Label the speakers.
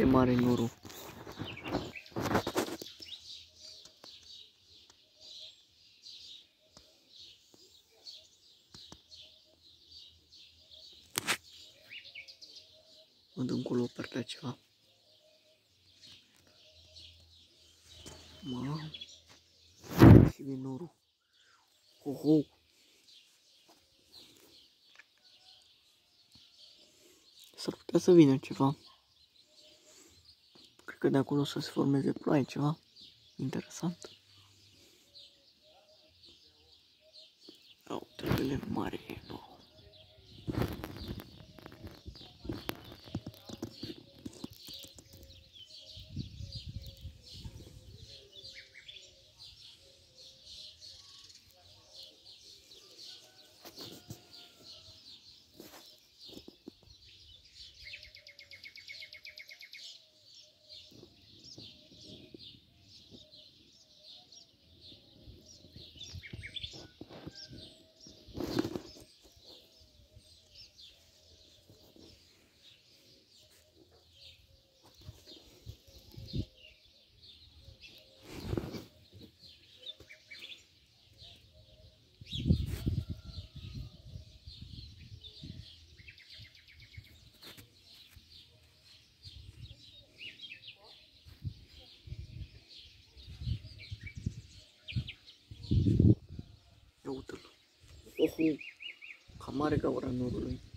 Speaker 1: de mare norul. Văd încolo partea ceva. Mamă. Și vine norul. Oho. S-ar putea să vină ceva. Cred că de acolo să se formeze ploaie ceva. Interesant. Au, trebuie mare 噛まれが俺らぬるい。